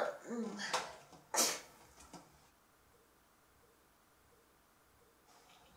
Sure. Mm.